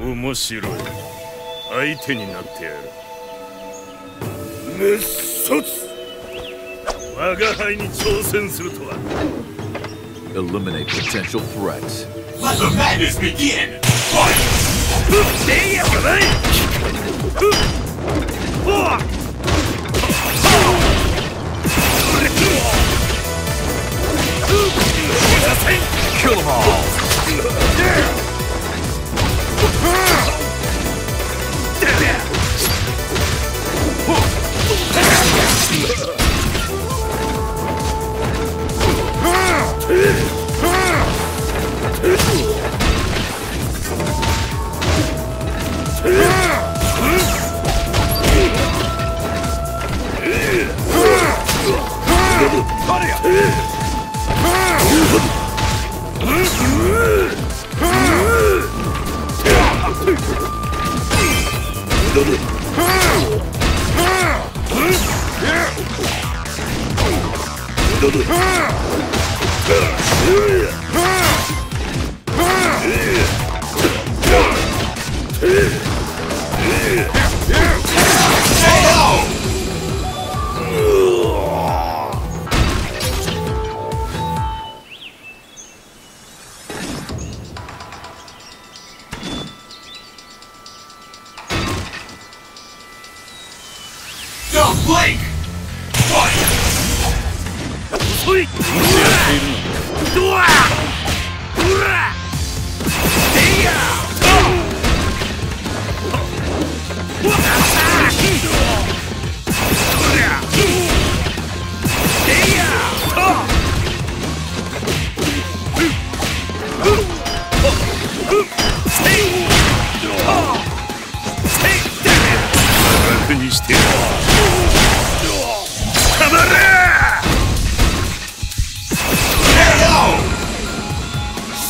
面白い相手になってやる滅殺我が輩に挑戦するとは Eliminate potential threats Let the madness begin! Fight! どどい Blake! そいドアうわっ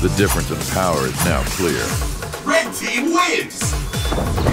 The difference in power is now clear. Red team wins!